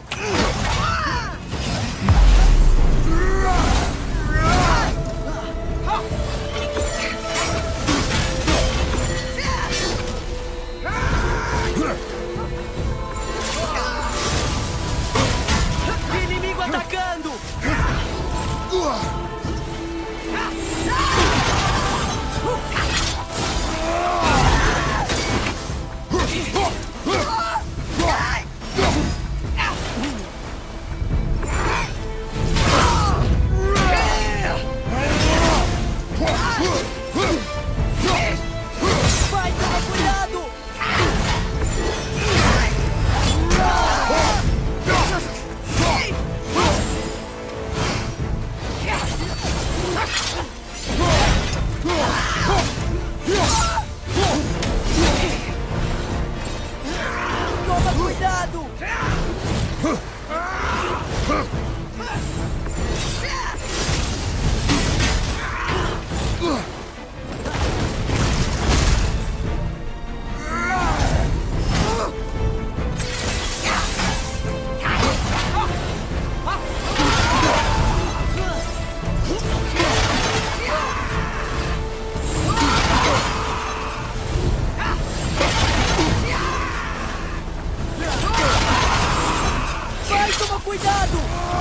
cuidado! Cuidado! Cuidado!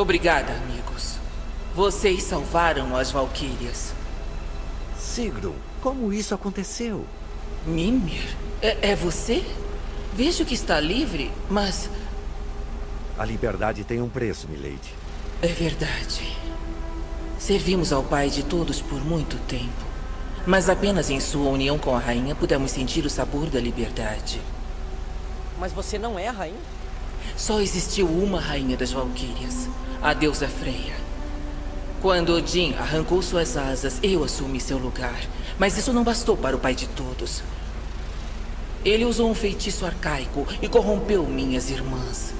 Obrigada, amigos. Vocês salvaram as Valquírias. Sigrun, como isso aconteceu? Mimir? É, é você? Vejo que está livre, mas A liberdade tem um preço, milady. é verdade. Servimos ao Pai de todos por muito tempo. Mas apenas em sua união com a rainha pudemos sentir o sabor da liberdade. Mas você não é a rainha? Só existiu uma rainha das Valquírias, a deusa Freya. Quando Odin arrancou suas asas, eu assumi seu lugar. Mas isso não bastou para o pai de todos. Ele usou um feitiço arcaico e corrompeu minhas irmãs.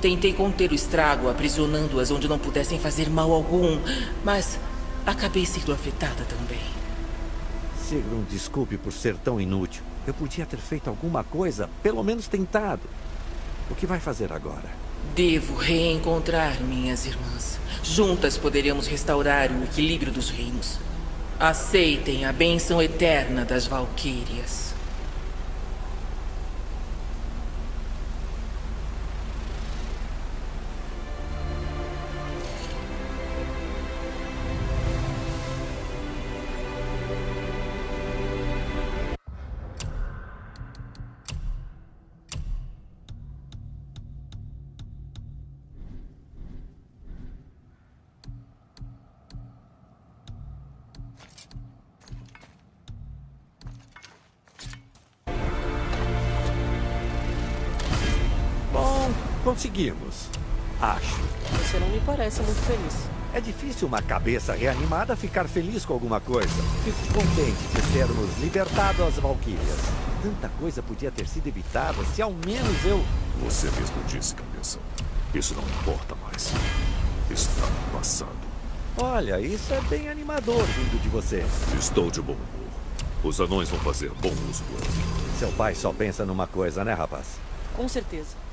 Tentei conter o estrago, aprisionando-as onde não pudessem fazer mal algum, mas acabei sendo afetada também. Sigrun, desculpe por ser tão inútil. Eu podia ter feito alguma coisa, pelo menos tentado. O que vai fazer agora? Devo reencontrar minhas irmãs. Juntas poderemos restaurar o equilíbrio dos reinos. Aceitem a bênção eterna das Valquírias. Conseguimos. Acho. Você não me parece muito feliz. É difícil uma cabeça reanimada ficar feliz com alguma coisa. Fico contente de termos libertado as Valquírias. Tanta coisa podia ter sido evitada se ao menos eu. Você mesmo disse, cabeça. Isso não importa mais. Está no passado. Olha, isso é bem animador vindo de você. Estou de bom humor. Os anões vão fazer bom uso do anel. Seu pai só pensa numa coisa, né, rapaz? Com certeza.